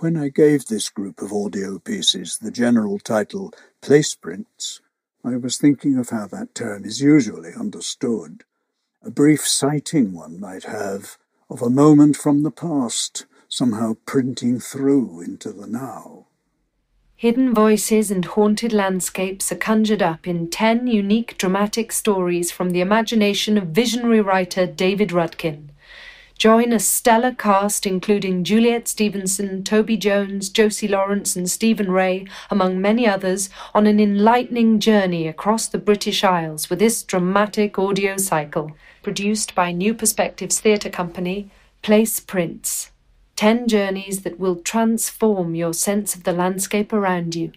When I gave this group of audio pieces the general title Place Prints, I was thinking of how that term is usually understood. A brief sighting one might have of a moment from the past, somehow printing through into the now. Hidden voices and haunted landscapes are conjured up in ten unique dramatic stories from the imagination of visionary writer David Rudkin. Join a stellar cast including Juliet Stevenson, Toby Jones, Josie Lawrence, and Stephen Rea, among many others, on an enlightening journey across the British Isles with this dramatic audio cycle, produced by New Perspectives Theatre Company, Place Prints. Ten journeys that will transform your sense of the landscape around you.